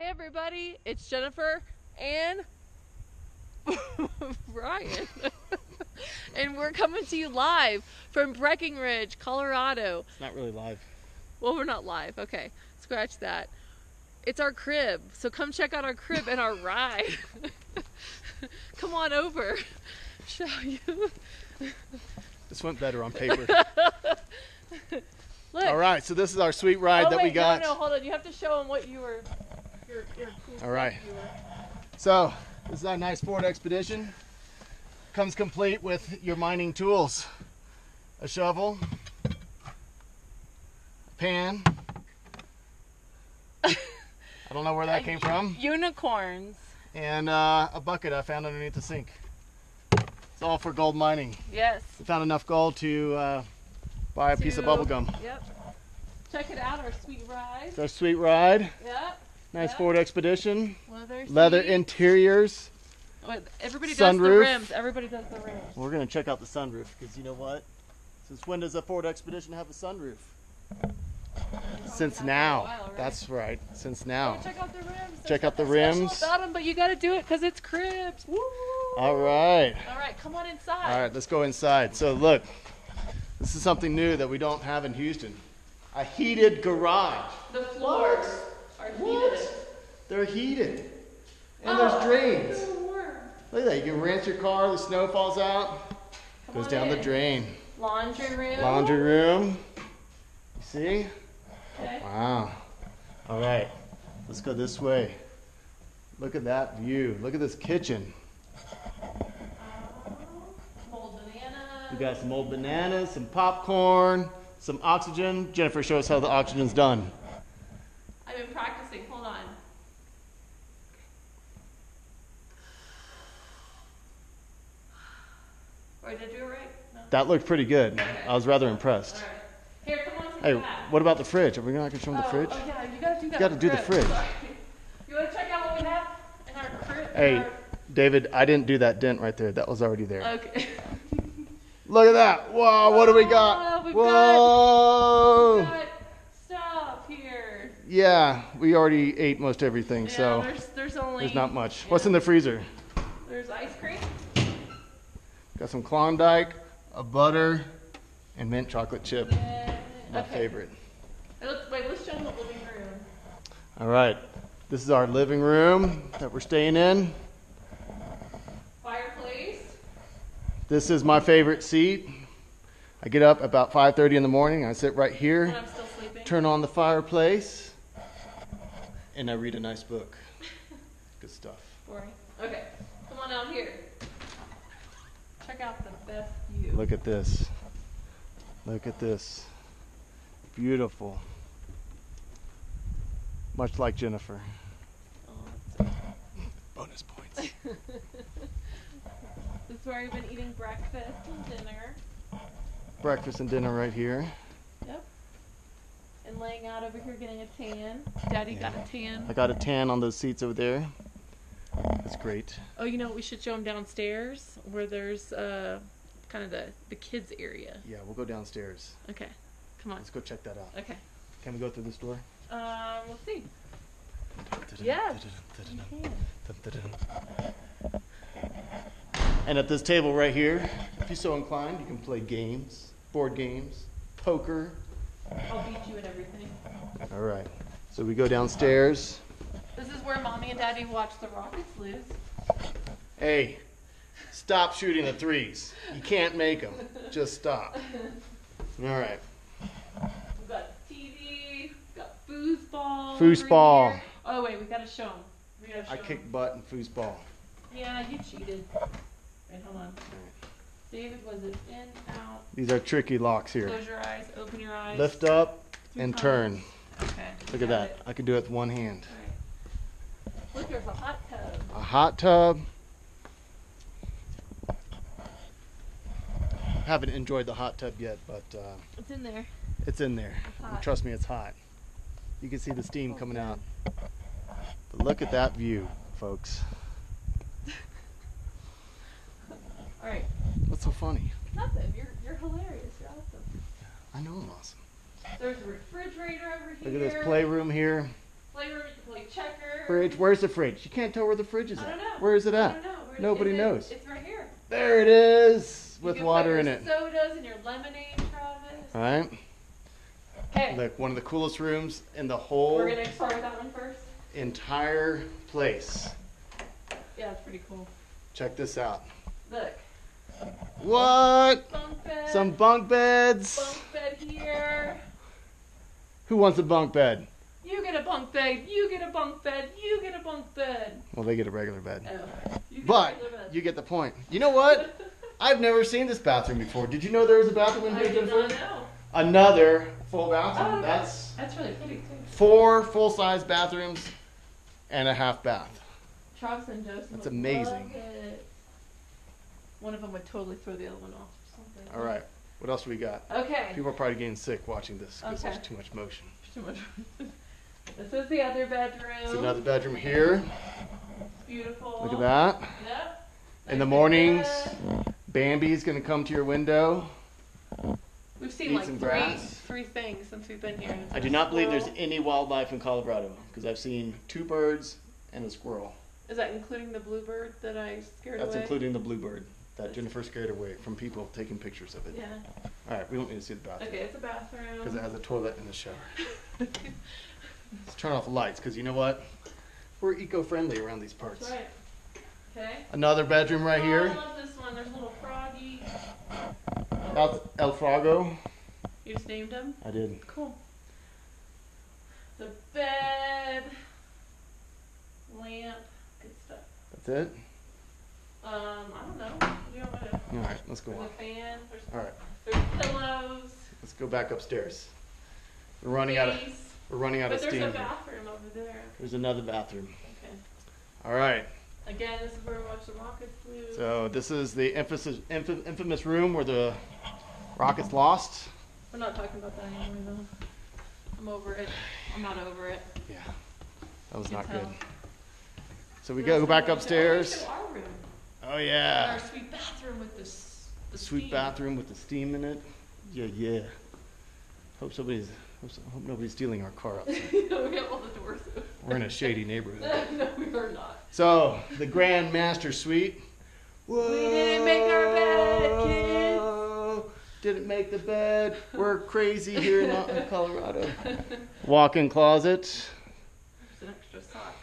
Hey everybody, it's Jennifer and Ryan. and we're coming to you live from Breckenridge, Colorado. It's not really live. Well, we're not live. Okay, scratch that. It's our crib. So come check out our crib and our ride. come on over. Shall you? This went better on paper. Look. All right, so this is our sweet ride oh, that wait, we got. No, no, hold on. You have to show them what you were. Cool All right. stuff you were- So this is our nice Ford Expedition. Comes complete with your mining tools: a shovel, a pan. I don't know where that came from, Unicorns. and uh, a bucket I found underneath the sink. It's all for gold mining. Yes. We found enough gold to uh, buy a piece of To- bubble gum. Yep. Check it out, our sweet ride. It's our sweet ride. Yep. Nice Yeah. Ford Expedition. Leather. Leather interiors. Wait, everybody does the rims. Everybody does the rims. We're gonna check out the sunroof because you know what? Since when does a Ford Expedition have a sunroof? Since now. while, right? That's right. Since now. check out the rims. There's Check out the rims. About 'em, but you got to do it because it's cribs. Woo! All right. All right, come on inside. All right. Let's go inside. So look, this is something new that we don't have in Houston. A heated garage. The floors are What? They're heated. And Oh, there's drains. Look at that. You can rinse your car. The snow falls out. Come Goes down the drain. Laundry room. Laundry room. You see? Okay. Wow. All right. Let's go this way. Look at that view. Look at this kitchen. Uh, Banana. We got some old bananas, some popcorn, some oxygen. Jennifer, show us how the oxygen's done. I've been practicing. Hold on. Or did I do it right? No. That looked pretty good. I was rather impressed. Right. Here, come on Hey, what about the fridge? Are we not going to show them the oh, fridge? Oh, yeah, you gotta do that. gotta do the fridge. You wanna check out what we have in our crib? Hey, Our- David, I didn't do that dent right there. That was already there. Okay. Look at that. Whoa, what do we got? Oh, we've Whoa. Got stuff here. Yeah, we already ate most everything, Yeah, so there's there's only there's not much. What's in the freezer? There's ice cream. Got some Klondike, a butter, and mint chocolate chip. Yeah. My okay. favorite. Let's, wait, let's show them the living room. All right. This is our living room that we're staying in. Fireplace. This is my favorite seat. I get up about 5:30 in the morning. I sit right here, I'm still sleeping. turn on the fireplace, and I read a nice book. Good stuff. Boring. Okay. Come on out here. Check out the best view. Look at this. Look at this. Beautiful. Much like Jennifer. Oh, Bonus points. this is where we've been eating breakfast and dinner. Breakfast and dinner right here. Yep. And laying out over here getting a tan. Daddy got a tan. I got a tan on those seats over there. That's great. Oh, you know what? We should show them downstairs where there's uh, kind of the, the kids area. Yeah, we'll go downstairs. Okay. Come on. Let's go check that out. Okay. Can we go through this door? Um, let's see. Yes. You can. And at this table right here, if you're so inclined, you can play games, board games, poker. I'll beat you at everything. All right. So we go downstairs. This is where mommy and daddy watch the Rockets lose. Hey, stop shooting the threes. You can't make them. Just stop. All right. We've got TV, we've got foosball. Foosball. here. Oh wait, we gotta show them. We gotta show I 'em. kick butt in foosball. Yeah, you cheated. Wait, hold on. David, was it in, out? These are tricky locks here. Close your eyes, open your eyes. Lift up and turn. Okay. Look at that. it. I can do it with one hand. All right. Look, there's a hot tub. A hot tub. Haven't enjoyed the hot tub yet, but uh, It's in there. it's in there. It's trust me, it's hot. You can see the steam Oh, coming good. out. But look at that view, folks. All right. What's so funny? Nothing. You're you're hilarious. You're awesome. I know I'm awesome. There's a refrigerator over here. Look at this playroom here. Playroom. You can play checkers. Fridge. Where's the fridge? You can't tell where the fridge is I at. don't know. Where is it I at? don't know. Nobody it- knows. It's right here. There it is, You with water in it. Sodas and your lemonade, Travis. All right. Okay. Look, one of the coolest rooms in the whole We're gonna with that one first. entire place. Yeah, it's pretty cool. Check this out. Look, What? bunk bed. Some bunk beds. bunk bed here. Who wants a bunk bed? You get a bunk bed. You get a bunk bed. You get a bunk bed. Well, they get a regular bed. Oh. You But regular bed. you get the point. You know what? I've never seen this bathroom before. Did you know there was a bathroom in I here, did not know. Another full bathroom. Oh, That's That's really pretty too. four full-size bathrooms and a half bath. Travis and Joseph. That's amazing. One of them would totally throw the other one off or something. All right. What else do we got? Okay. People are probably getting sick watching this because Okay. there's too much motion. Too much. this is the other bedroom. It's another bedroom here. Beautiful. Look at that. Yep. In the mornings. Bambi's gonna come to your window. We've seen eat like some three, grass. three things since we've been here. I do not believe there's any wildlife in Colorado because I've seen two birds and a squirrel. Is that including the bluebird that I scared away? That's away? including the bluebird that Jennifer scared away from people taking pictures of it. Yeah. All right, we don't need to see the bathroom Okay, it's a bathroom. because it has a toilet and a shower. Let's turn off the lights because you know what? We're eco-friendly around these parts. Right. Okay. Another bedroom right Oh, I love this one. There's a little froggy. That's El Frago. You just named him. I did. Cool. The bed, lamp, good stuff. That's it. Um, I don't know. Do to? All right, let's go There's on. a fan. There's, All right, there's pillows. let's go back upstairs. We're running out of space. We're running out But of there's steam. a bathroom over there. There's another bathroom. Okay. All right. Again, this is where we watch the rockets flew. So this is the emphasis, inf- infamous room where the rockets lost. We're not talking about that anymore, though. I'm over it. I'm not over it. Yeah, that was not can good. So we What go back do we do? upstairs. Oh, we our room. Oh And yeah, Our sweet bathroom with this. The sweet steam. bathroom with the steam in it. Yeah, yeah. Hope somebody's hope, so- hope nobody's stealing our car outside. we have all the doors open. We're in a shady neighborhood. no, we are not. So the Grand Master Suite. Whoa, we didn't make our bed, kids. Didn't make the bed. We're crazy here in, in Colorado. Walk-in closet, There's an extra sock.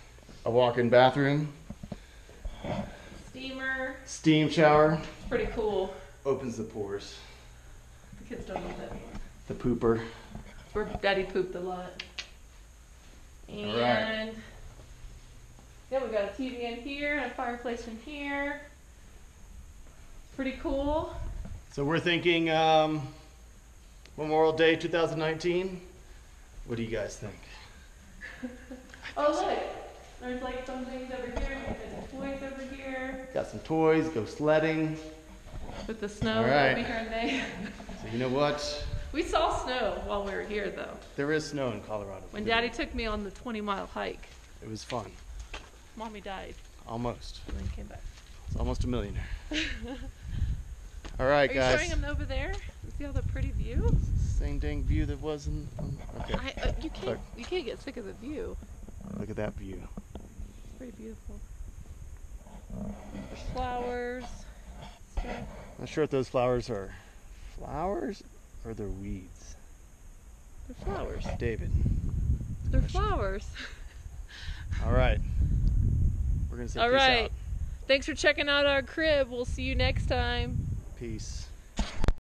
a walk-in bathroom, Steamer. steam shower. It's pretty cool. Opens the pores. The kids don't know that anymore. The pooper. Where Daddy pooped a lot. And All right. yeah, we got a TV in here and a fireplace in here. Pretty cool. So we're thinking um, Memorial Day 2019. What do you guys think? Oh look, there's like some things over here. There's some toys over here Got some toys. Go sledding. with the snow. All It'll be here in May. So you know what? We saw snow while we were here though. There is snow in Colorado. When Daddy took me on the 20 mile hike, It was fun. Mommy died Almost. and then came back. It's almost a millionaire. All right, Are you guys. showing them over there? See all the pretty view? Same dang view that was in. um, Okay. I, uh, you can't you can't get sick of the view. Look at that view. It's pretty beautiful. There's flowers. stuff. Not sure if those flowers are flowers or they're weeds. They're flowers. David. They're Question. flowers. All right. We're gonna say All peace right. out. Thanks for checking out our crib. We'll see you next time. Peace.